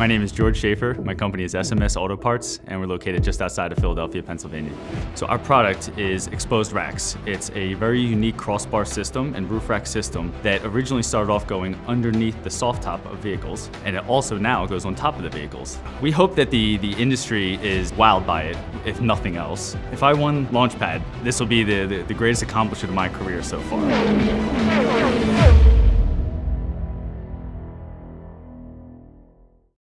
My name is George Schafer. My company is SMS Auto Parts, and we're located just outside of Philadelphia, Pennsylvania. So our product is exposed racks. It's a very unique crossbar system and roof rack system that originally started off going underneath the soft top of vehicles, and it also now goes on top of the vehicles. We hope that the, the industry is wowed by it, if nothing else. If I won Launchpad, this will be the, the, the greatest accomplishment of my career so far.